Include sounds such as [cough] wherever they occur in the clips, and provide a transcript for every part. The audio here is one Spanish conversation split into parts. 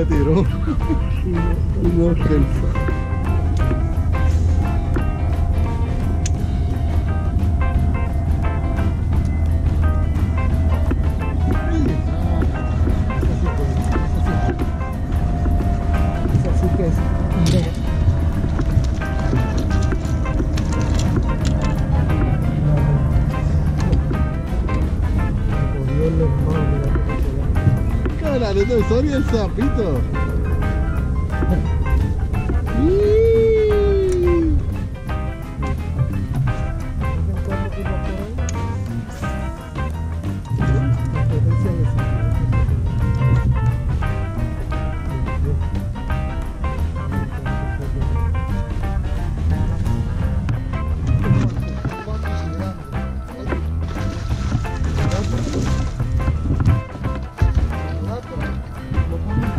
A lo que le tiró. No, Soy el sapito.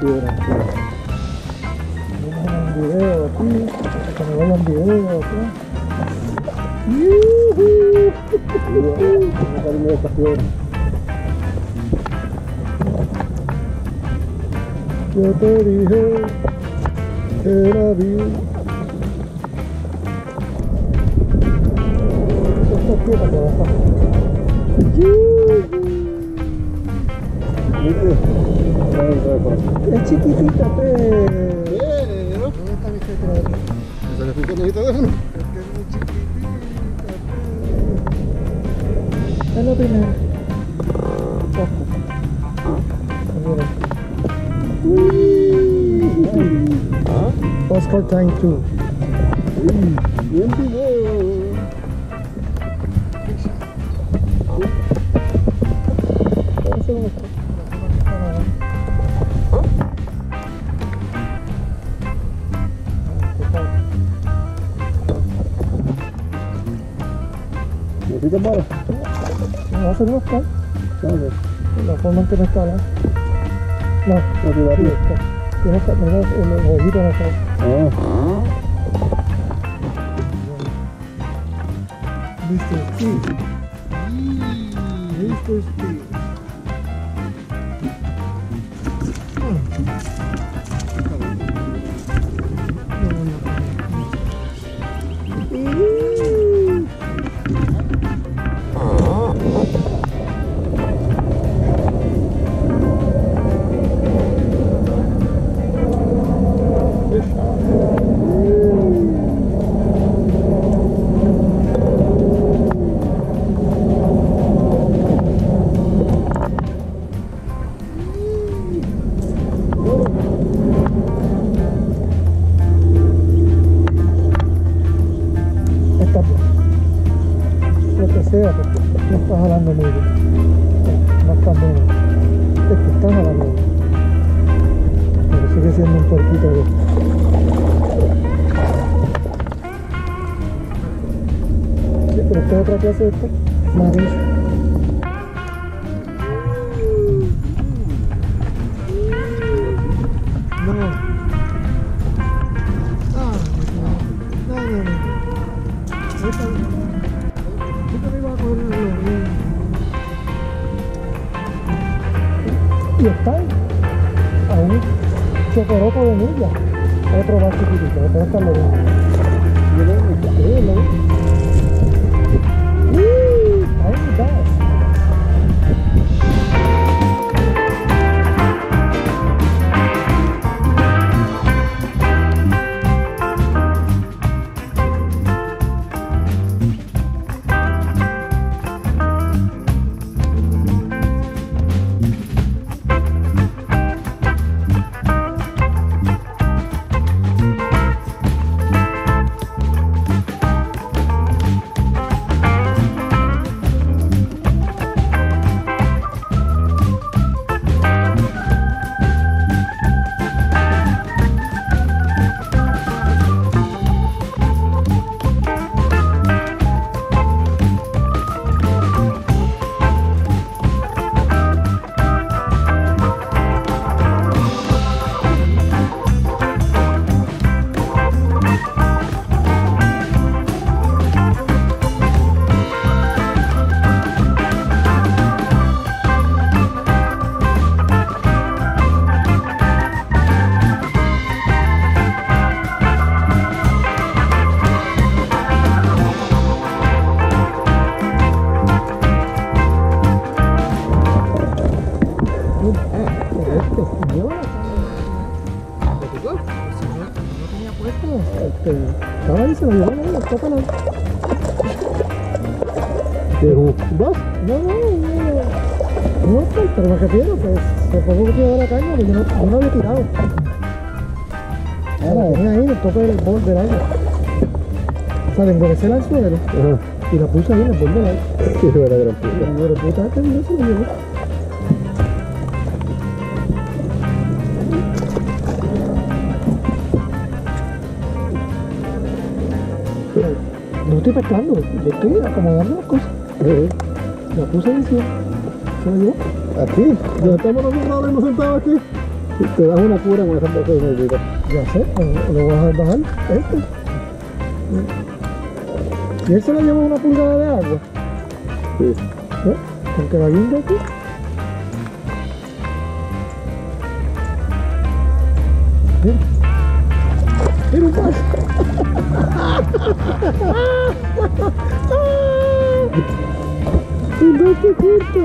Vamos a un video aquí, que me vayan video aquí. Piedra. Yo te dije que era bien. Esta piedra Es chiquitita, pe. Pero, ¿Dónde está mi secreto? ¿se le el? Es que es muy chiquitita, pe. Es la primera. Mira. Oscar Time 2. Bien video. Eso no está. ¿Necesitas vara? No va a ser Oscar. ¿Sabes? La forma en que me está la. No, No te da sí, pie. está. Tiene que mirar el ojito no está. Ah. Mr. Steve. Mr. Steve. Estás jalando muy bien. No está bueno. Es que estás jalando. Pero sigue siendo un puerquito de... Sí, pero esta es otra clase de esta. Marisco. No. Y está a un chocoroco de milla. Otro más chiquitito, está lo mismo. No. No, pues, pero me refiero, pues, se fue porque tiró la caña, pues yo no, yo no había tirado. Ah, la tenía ahí el tope del bol del agua. O sea, le engorecé al suelo y la puse ahí en el bol del agua. [laughs] Sí, la gran puta. el puta este video se lo llevó. Pero no estoy pescando, yo estoy acomodando las cosas. La puse encima. Aquí, ya estamos nosotros ahora sentados aquí. Te das una cura con esas de vida. Ya sé, lo, voy a bajar. Este. Y él se la llevó una pulgada de agua. Sí. ¿eh? Con que la guinda aquí. Mira. Mira un paso. [laughs] Ibaratnya gitu.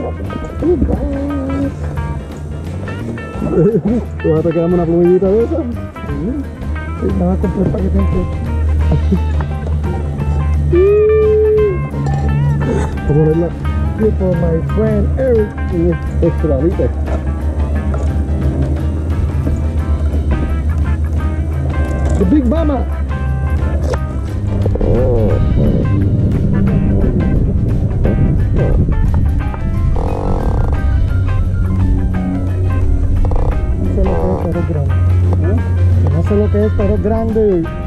Wah, tegang menak lu kita ya, Sam. Kita aku berpakai tempe. Kamu lagi Good for my friend Eric. Ini ekstra liter. The Big Mama. Oh. No sé lo que es, pero es grande. No sé lo que es, pero es grande.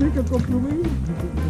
¡Ah! Un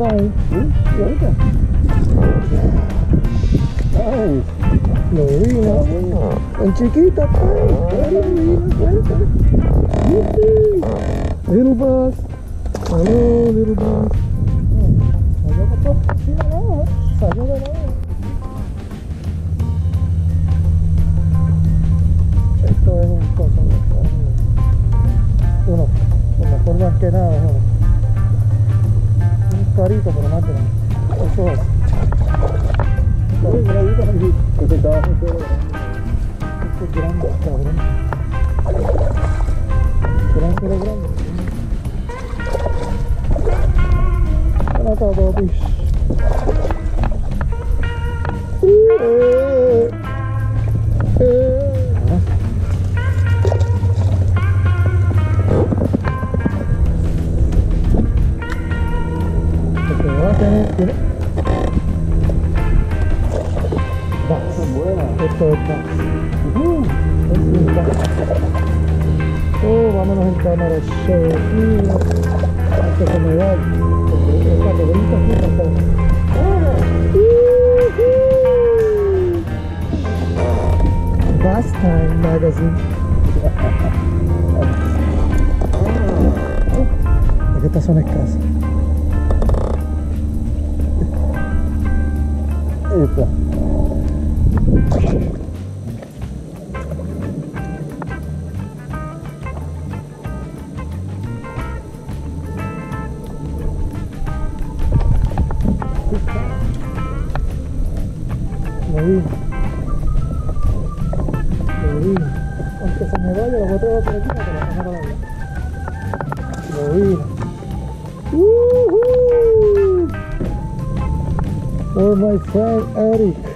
tay lớn kìa Nice Marina And Chiquita play Marina Welcome Little bus Hello little bus Ven acá, papi. Porque va a tener... tiene- Vas. Son buenas. Esto es más. Uh. Oh, vámonos en cámara. Me. Time Magazine. Que estas son escasas. Vi. Lo vi. Aunque se me vaya, lo voy a traer por aquí para que la vea. Lo vi. Woohoo! For my friend Eric.